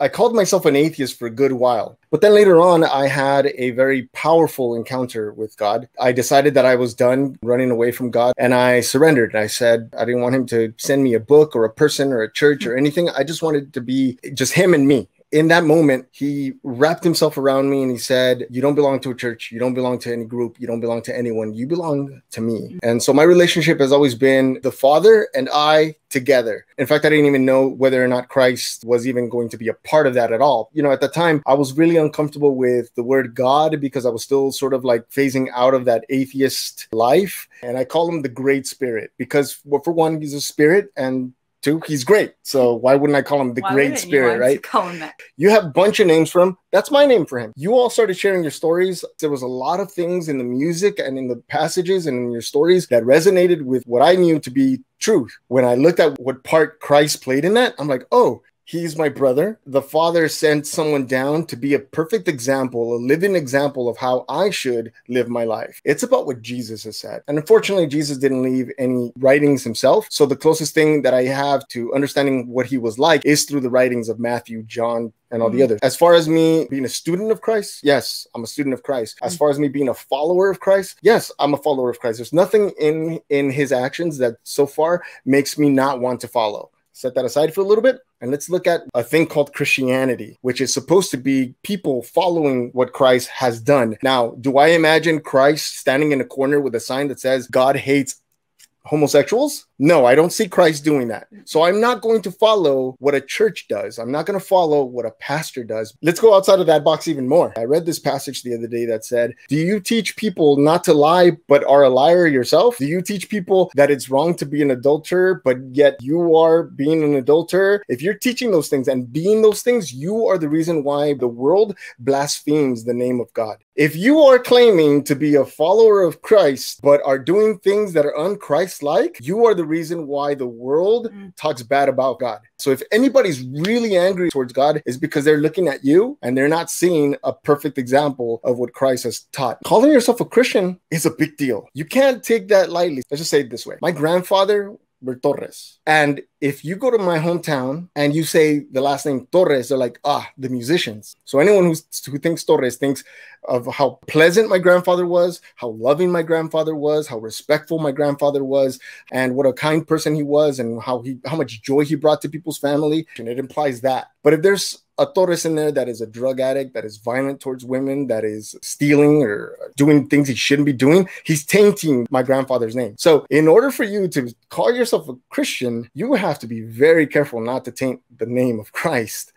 I called myself an atheist for a good while. But then later on, I had a very powerful encounter with God. I decided that I was done running away from God and I surrendered. I said I didn't want him to send me a book or a person or a church or anything. I just wanted to be just him and me in that moment, he wrapped himself around me and he said, You don't belong to a church. You don't belong to any group. You don't belong to anyone. You belong to me. And so my relationship has always been the Father and I together. In fact, I didn't even know whether or not Christ was even going to be a part of that at all. You know, at the time, I was really uncomfortable with the word God because I was still sort of like phasing out of that atheist life. And I call him the Great Spirit because, well, for one, he's a spirit. And Two, he's great. So why wouldn't I call him the Why Great wouldn't you? Spirit, right? Call him that. You have a bunch of names for him. That's my name for him. You all started sharing your stories. There was a lot of things in the music and in the passages and in your stories that resonated with what I knew to be truth. When I looked at what part Christ played in that, I'm like, oh, He's my brother. The Father sent someone down to be a perfect example, a living example of how I should live my life. It's about what Jesus has said. And unfortunately, Jesus didn't leave any writings himself. So the closest thing that I have to understanding what he was like is through the writings of Matthew, John, and all the Mhm. others. As far as me being a student of Christ, yes, I'm a student of Christ. As far as me being a follower of Christ, yes, I'm a follower of Christ. There's nothing in in his actions that so far makes me not want to follow. Set that aside for a little bit and let's look at a thing called Christianity, which is supposed to be people following what Christ has done. Now, do I imagine Christ standing in a corner with a sign that says God hates homosexuals? No, I don't see Christ doing that. So I'm not going to follow what a church does. I'm not going to follow what a pastor does. Let's go outside of that box even more. I read this passage the other day that said, Do you teach people not to lie, but are a liar yourself? Do you teach people that it's wrong to be an adulterer, but yet you are being an adulterer? If you're teaching those things and being those things, you are the reason why the world blasphemes the name of God. If you are claiming to be a follower of Christ, but are doing things that are unchrist like, you are the reason why the world Mm. talks bad about God. So if anybody's really angry towards God, is because they're looking at you and they're not seeing a perfect example of what Christ has taught. Calling yourself a Christian is a big deal. You can't take that lightly. Let's just say it this way. My grandfather Torres. And if you go to my hometown and you say the last name Torres, they're like, ah, the musicians. So anyone who's, who thinks Torres thinks of how pleasant my grandfather was, how loving my grandfather was, how respectful my grandfather was, and what a kind person he was, and how he how much joy he brought to people's family. And it implies that. But if there's a Torres in there that is a drug addict, that is violent towards women, that is stealing or doing things he shouldn't be doing, he's tainting my grandfather's name. So, in order for you to call yourself a Christian, you have to be very careful not to taint the name of Christ.